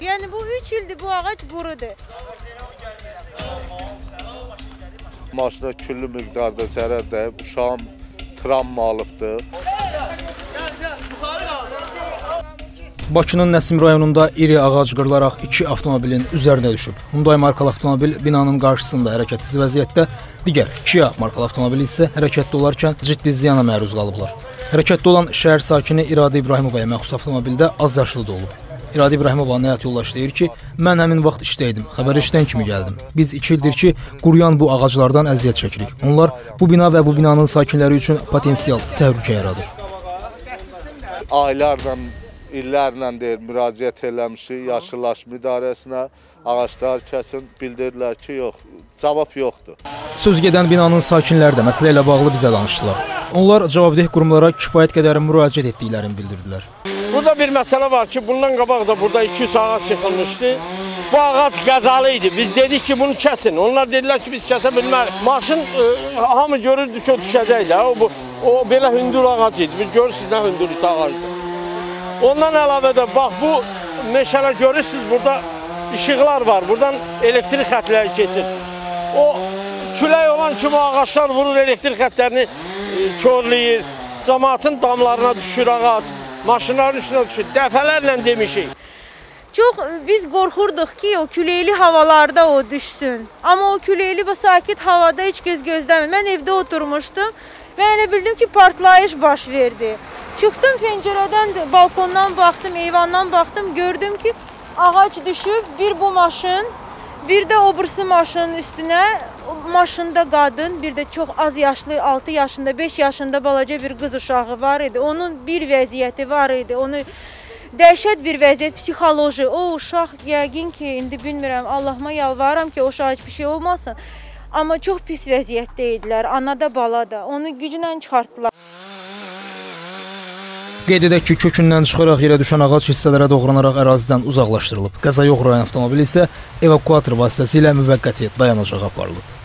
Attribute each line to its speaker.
Speaker 1: Yəni bu 3 ildir bu ağac qurudur.
Speaker 2: Maşına küllü miqdarda zərər dəyib, uşağım travma alıbdır.
Speaker 3: Bakının Nəsim rayonunda iri ağac qırılaraq iki avtomobilin üzərinə düşüb. Hyundai markalı avtomobil binanın qarşısında hərəkətsiz vəziyyətdə, digər Kia markalı avtomobil isə hərəkətdə olarkən ciddi ziyana məruz qalıblar. Hərəkətdə olan şəhər sakini İradə İbrahimovaya məxsus avtomobildə az yaşlı da olub. İradə İbrahimova həyat yoldaşı deyir ki, mən həmin vaxt işdəydim, xəbər eşidən kimi gəldim. Biz 2 ildir ki, quruyan bu ağaclardan əziyyət çəkirik. Onlar bu bina və bu binanın sakinləri üçün potensial təhlükə yaradır.
Speaker 2: Aylarla, illərlə deyir, müraciət eləmişik yaşıllaşma idarəsinə, ağaclar kəsin, bildirdilər ki, yox, cavab yoxdur.
Speaker 3: Söz gedən binanın sakinləri də məsələ ilə bağlı bizə danışdılar. Onlar cavabdeh qurumlara kifayət qədər müraciət etdiklərini bildirdilər.
Speaker 4: Burada bir məsələ var ki, bundan qabaq da burada 200 ağac yıxılmışdı. Bu ağac qəzalı idi. Biz dedik ki, bunu kəsin. Onlar dedilər ki, biz kəsə bilmərik. Maşın ə, hamı görürdü ki, o düşəcək də. O, bu, o belə hündür ağac idi. Biz görürsünüz nə hündürlükdə ağacdır. Ondan əlavə də bax bu meşələr görürsünüz burada işıqlar var. Buradan elektrik xətləri keçir. O külək olan kimi ağaclar vurur elektrik xətlərini e, körləyir. Cəmaatın damlarına düşür ağac. Maşınların üstünə düşür. Dəfələrlə demişik.
Speaker 1: Çox biz qorxurduq ki, o küləkli havalarda o düşsün. Amma o küləkli və sakit havada heç kəs gözləmir. Mən evdə oturmuşdum və elə bildim ki, partlayış baş verdi. Çıxdım pəncərədən, balkondan baxdım, eyvandan baxdım, gördüm ki, ağac düşüb, bir bu maşın, bir də o birisi maşının üstünə, maşında qadın, bir də çox az yaşlı, 6 yaşında, 5 yaşında balaca bir qız uşağı var idi. Onun bir vəziyyəti var idi. Onu dəhşət bir vəziyyət, psixoloji. O uşaq yəqin ki, indi bilmirəm, Allahıma yalvarıram ki, o uşaq heç bir şey olmasın. Amma çox pis vəziyyətdə idilər, ana da, bala da. Onu güclə çıxartdılar.
Speaker 3: Qeyd edək ki, kökündən çıxaraq yerə düşən ağac hissələrə doğranaraq ərazidən uzaqlaşdırılıb. Qəza yox rayon avtomobili isə evakuator vasitəsilə müvəqqəti dayanacağa aparılıb.